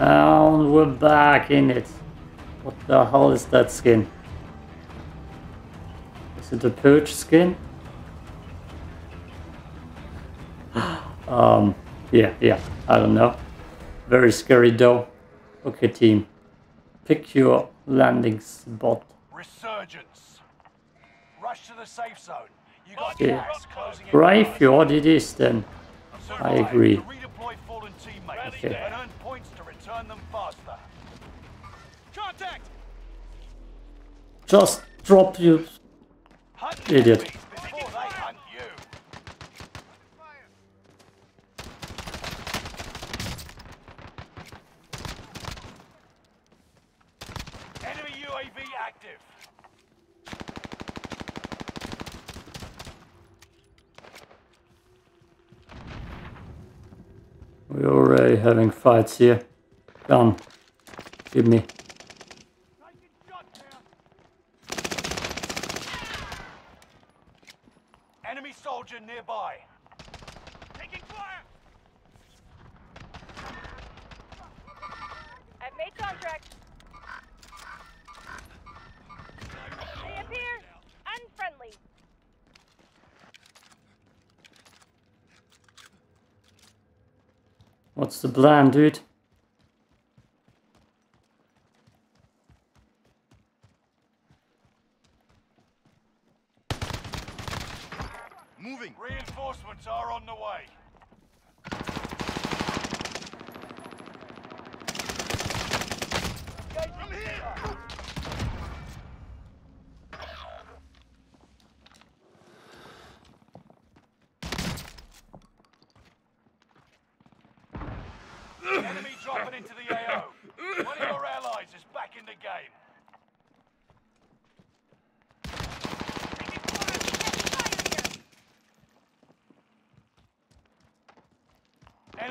And we're back in it. What the hell is that skin? Is it a purge skin? um, yeah, yeah, I don't know. Very scary though. Okay team, pick your landing spot. Resurgence. Rush to the safe zone. You got Yeah. in. Graveyard it is then. I agree. to Redeploy fallen teammates Okay. And earn points to return them faster. Contact! Just drop you. Hunt Idiot. enemies before they hunt you. Enemy UAV active. We're already having fights here. Come, give me. Taking shots now. Enemy soldier nearby. Taking fire. I've made contact. They appear unfriendly. What's the plan, dude? Moving. Reinforcements are on the way. From here. Enemy dropping into the AO. One of your allies is back in the game.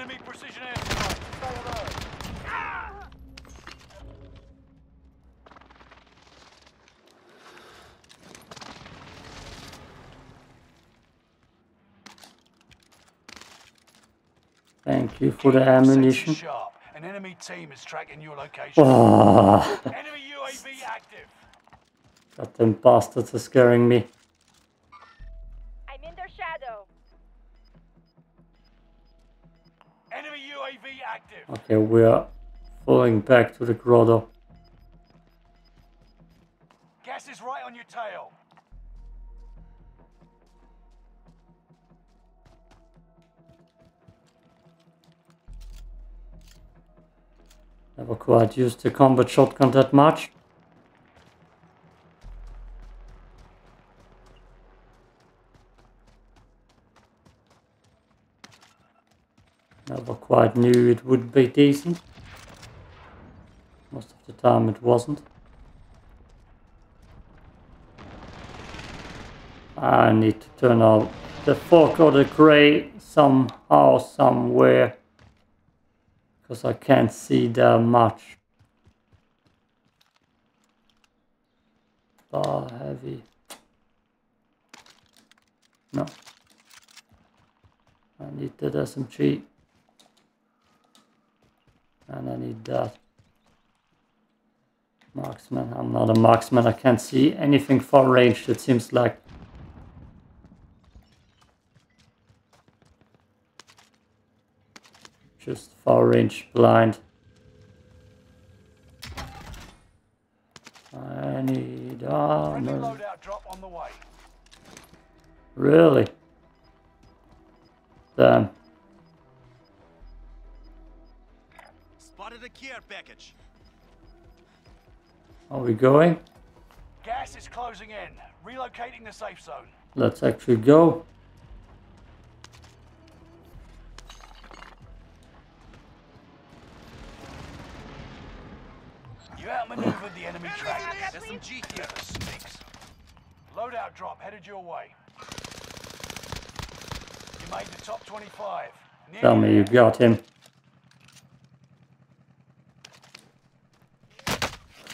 Enemy precision airstrike. Stay alert. Thank you for the Keep your senses ammunition. Sharp. An enemy team is tracking your location. Ah, Enemy UAV active. goddamn bastards are scaring me. Okay, we're falling back to the grotto. Gas is right on your tail. Never quite used the combat shotgun that much. Never quite knew it would be decent. Most of the time it wasn't. I need to turn off the fog or the grey somehow, somewhere. Because I can't see that much. Ah, heavy. No. I need that SMG. And I need that. Marksman. I'm not a marksman. I can't see anything far range, it seems like. Just far range blind. I need armor. drop on the way. Really? Damn. Are we going? Gas is closing in. Relocating the safe zone. Let's actually go. You outmaneuvered the enemy track. SMG here. Sneaks. Loadout drop headed your way. You made the top 25. Nearly Tell me you got him.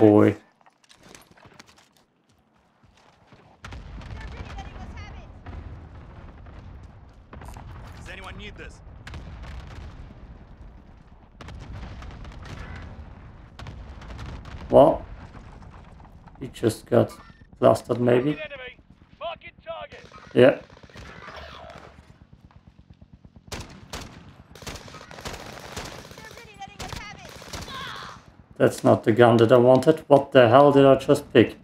boy. Does anyone need this? Well, he just got blasted maybe. Enemy. Marking target. Yeah. That's not the gun that I wanted. What the hell did I just pick?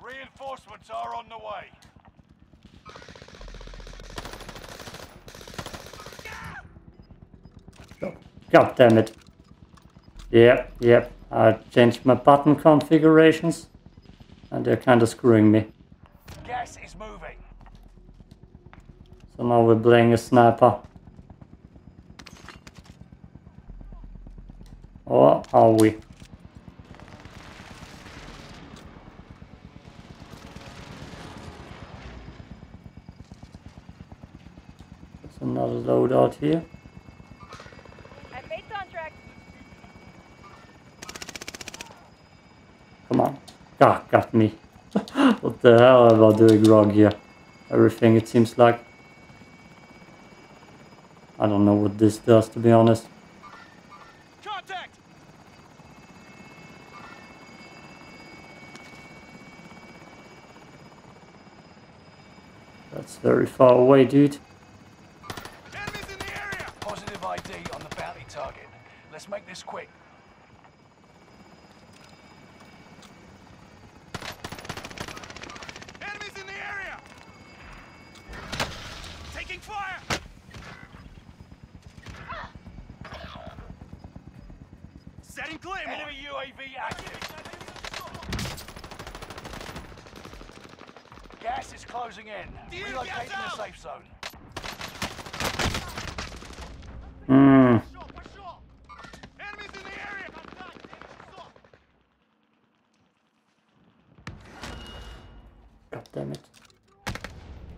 Reinforcements are on the way. God damn it. Yep, yep. I changed my button configurations and they're kind of screwing me. Gas is moving. So now we're playing a sniper. Or are we? There's another loadout here. I've made contract. Come on. God, got me. what the hell am I doing wrong here? Everything it seems like. I don't know what this does to be honest. Contact! That's very far away, dude. Enemies in the area! Positive ID on the bounty target. Let's make this quick. Enemies in the area! Taking fire! Setting Claymore! Enemy UAV active. Gas is closing in. Dear, Relocating gas the safe zone. Hmm. Enemies in the area! God damn it.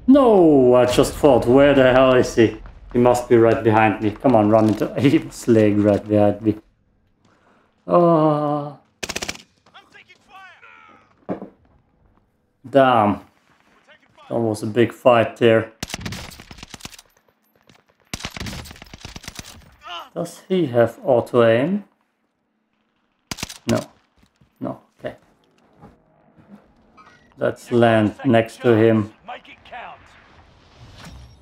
No! I just thought, where the hell is he? He must be right behind me. Come on, run into he was laying right behind me. Oh, I'm taking fire! damn. Was a big fight there. Does he have auto aim? No. No, okay. Let's land next to him. Make it count.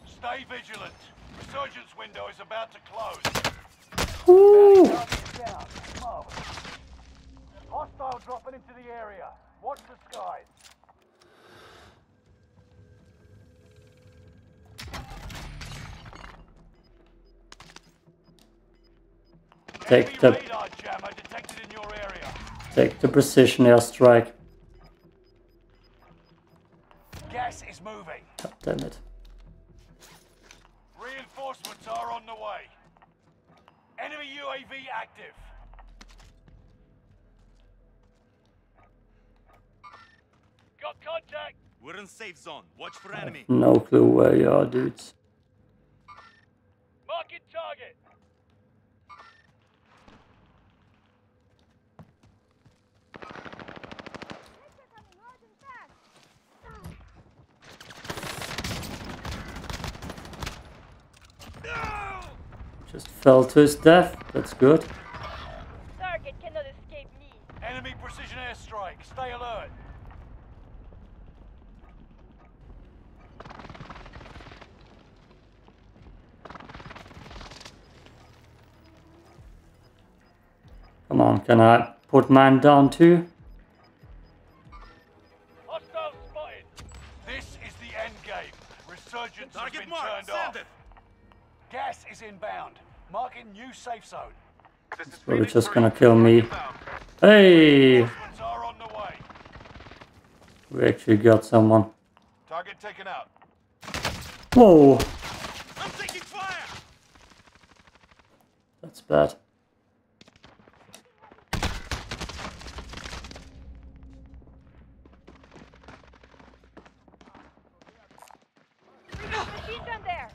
Stay vigilant. Resurgence window is about to close. Woo! Target's down. Marvelous. Hostile dropping into the area. Watch the skies. Take the radar jammer detected in your area. take the precision airstrike. Gas is moving. God damn it. Reinforcements are on the way. Enemy UAV active. Got contact. We're in safe zone. Watch for enemy. No clue where you are, dudes. Marking target. Just fell to his death. That's good. Target cannot escape me. Enemy precision airstrike. Stay alert. Come on, can I put man down too? Hostile spotted. This is the end game. Resurgence has been marked. turned Send off. it! Gas is inbound. Marking new safe zone. Probably just gonna kill me. Hey! Reinforcements are on the way. We actually got someone. Target taken out. Whoa! I'm taking fire! That's bad. Machine gun there.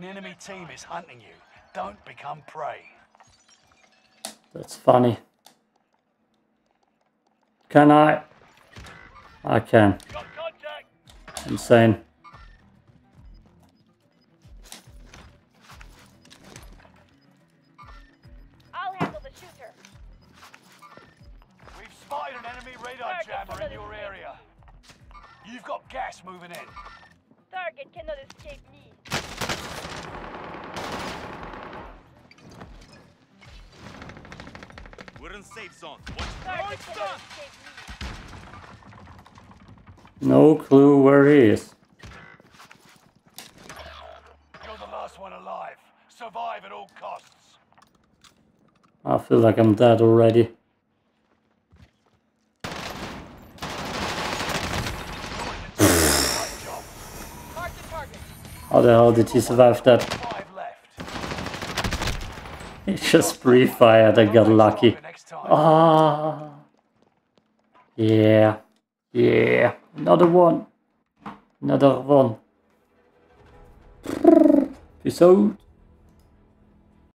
An enemy team is hunting you. Don't become prey. That's funny. Can I? I can. Insane. We're in safe zone. Watch for Target Lights cannot done. escape me. No clue where he is. You're the last one alive. Survive at all costs. I feel like I'm dead already. Right job. Mark the target. How the hell did he survive that? Five. He just pre-fired and got lucky. Time. Ah. Yeah. Yeah. Another one. Another one. Out.